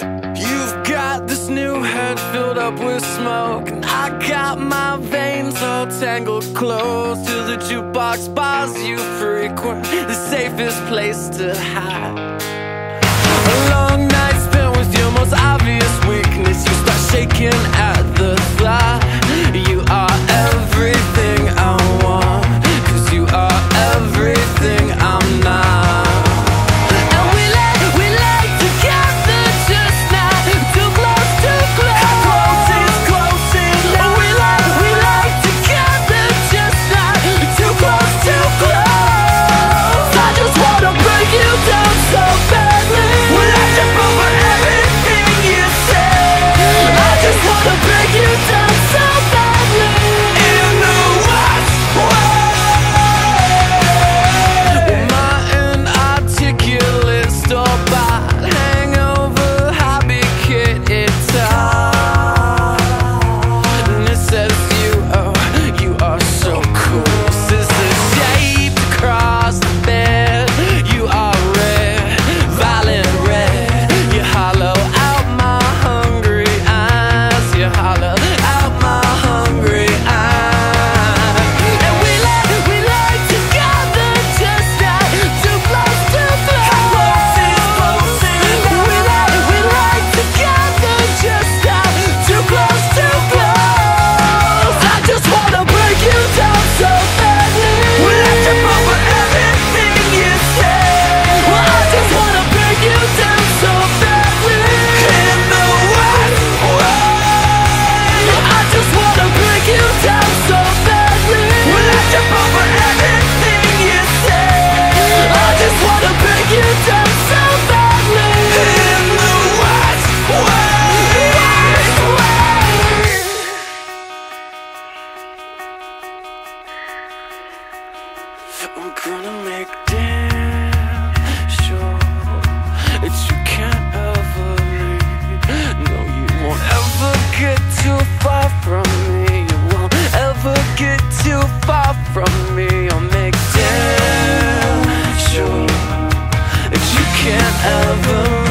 You've got this new head filled up with smoke. And I got my veins all tangled close To the jukebox bars you frequent. The safest place to hide I'm gonna make damn sure that you can't ever leave. No, you won't ever get too far from me. You won't ever get too far from me. I'll make damn sure that you can't ever.